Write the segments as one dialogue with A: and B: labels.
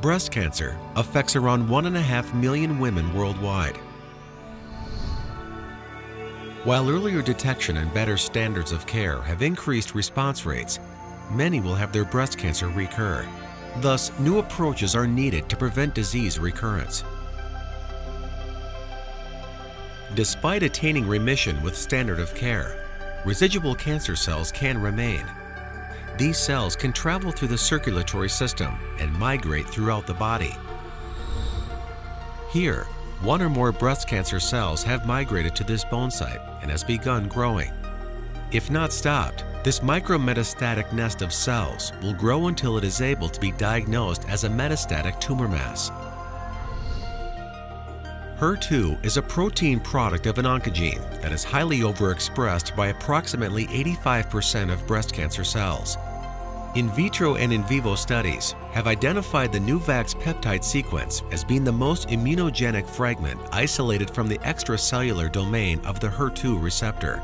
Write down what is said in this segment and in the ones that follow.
A: Breast cancer affects around 1.5 million women worldwide. While earlier detection and better standards of care have increased response rates, many will have their breast cancer recur. Thus, new approaches are needed to prevent disease recurrence. Despite attaining remission with standard of care, residual cancer cells can remain these cells can travel through the circulatory system and migrate throughout the body. Here, one or more breast cancer cells have migrated to this bone site and has begun growing. If not stopped, this micrometastatic nest of cells will grow until it is able to be diagnosed as a metastatic tumor mass. HER2 is a protein product of an oncogene that is highly overexpressed by approximately 85% of breast cancer cells. In vitro and in vivo studies have identified the NeuVax peptide sequence as being the most immunogenic fragment isolated from the extracellular domain of the HER2 receptor.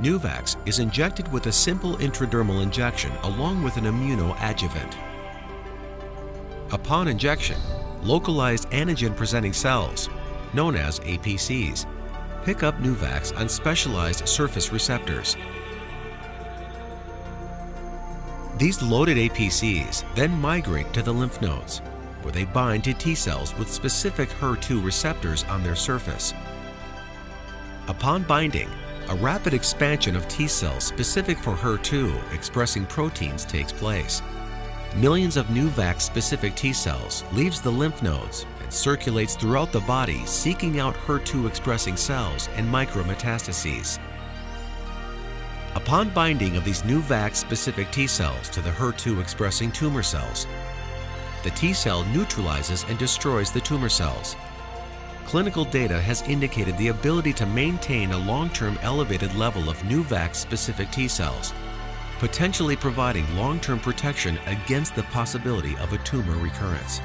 A: NeuVax is injected with a simple intradermal injection along with an immunoadjuvant. Upon injection, localized antigen-presenting cells, known as APCs, pick up NeuVax on specialized surface receptors These loaded APCs then migrate to the lymph nodes, where they bind to T cells with specific HER2 receptors on their surface. Upon binding, a rapid expansion of T cells specific for HER2 expressing proteins takes place. Millions of NeuVax-specific T cells leaves the lymph nodes and circulates throughout the body seeking out HER2-expressing cells and micrometastases. Upon binding of these NeuVax-specific T cells to the HER2-expressing tumor cells, the T cell neutralizes and destroys the tumor cells. Clinical data has indicated the ability to maintain a long-term elevated level of NeuVax-specific T cells, potentially providing long-term protection against the possibility of a tumor recurrence.